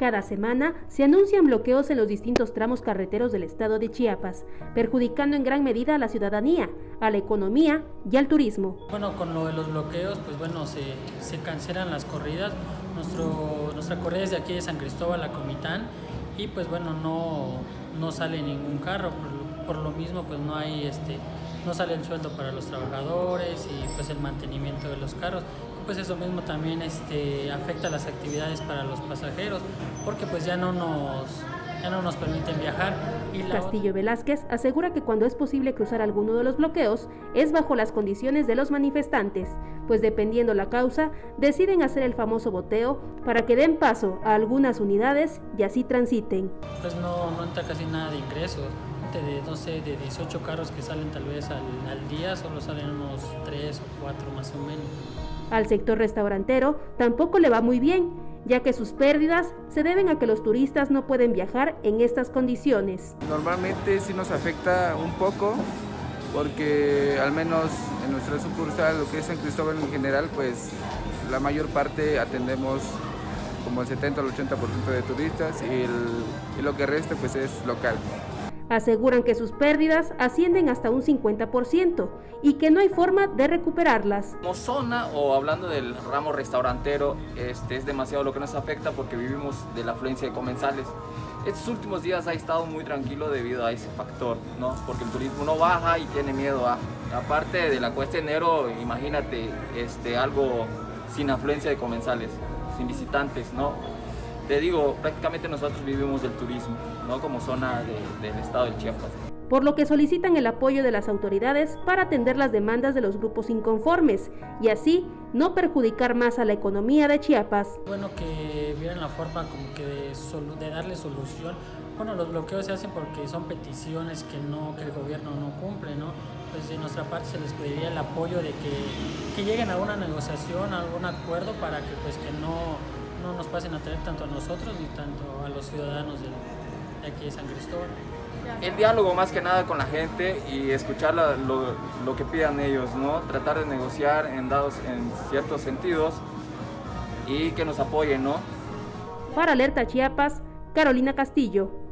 Cada semana se anuncian bloqueos en los distintos tramos carreteros del estado de Chiapas, perjudicando en gran medida a la ciudadanía, a la economía y al turismo. Bueno, con lo de los bloqueos, pues bueno, se, se cancelan las corridas. Nuestro, nuestra corrida es de aquí de San Cristóbal a Comitán y pues bueno, no, no sale ningún carro, por, por lo mismo pues no hay este no sale el sueldo para los trabajadores y pues el mantenimiento de los carros. Pues eso mismo también este, afecta las actividades para los pasajeros, porque pues ya no nos, ya no nos permiten viajar. Y Castillo Velázquez asegura que cuando es posible cruzar alguno de los bloqueos es bajo las condiciones de los manifestantes, pues dependiendo la causa, deciden hacer el famoso boteo para que den paso a algunas unidades y así transiten. Pues no, no entra casi nada de ingresos de, no sé, de 18 carros que salen tal vez al, al día, solo salen unos 3 o 4 más o menos. Al sector restaurantero tampoco le va muy bien, ya que sus pérdidas se deben a que los turistas no pueden viajar en estas condiciones. Normalmente sí nos afecta un poco, porque al menos en nuestra sucursal, lo que es San Cristóbal en general, pues la mayor parte atendemos como el 70 al 80% de turistas y, el, y lo que resta pues es local. Aseguran que sus pérdidas ascienden hasta un 50% y que no hay forma de recuperarlas. Como zona o hablando del ramo restaurantero, este, es demasiado lo que nos afecta porque vivimos de la afluencia de comensales. Estos últimos días ha estado muy tranquilo debido a ese factor, ¿no? Porque el turismo no baja y tiene miedo a... Aparte de la cuesta de enero, imagínate este, algo sin afluencia de comensales, sin visitantes, ¿no? Te digo, prácticamente nosotros vivimos del turismo, ¿no? Como zona de, del estado del Chiapas. Por lo que solicitan el apoyo de las autoridades para atender las demandas de los grupos inconformes y así no perjudicar más a la economía de Chiapas. Bueno, que vieran la forma como que de, de darle solución. Bueno, los bloqueos se hacen porque son peticiones que no que el gobierno no cumple, ¿no? Pues de nuestra parte se les pediría el apoyo de que, que lleguen a una negociación, a algún acuerdo para que pues que no no nos pasen a traer tanto a nosotros ni tanto a los ciudadanos de, aquí de San Cristóbal. El diálogo más que nada con la gente y escuchar lo, lo, que pidan ellos, ¿no? Tratar de negociar en dados en ciertos sentidos y que nos apoyen, ¿no? Para Alerta Chiapas, Carolina Castillo.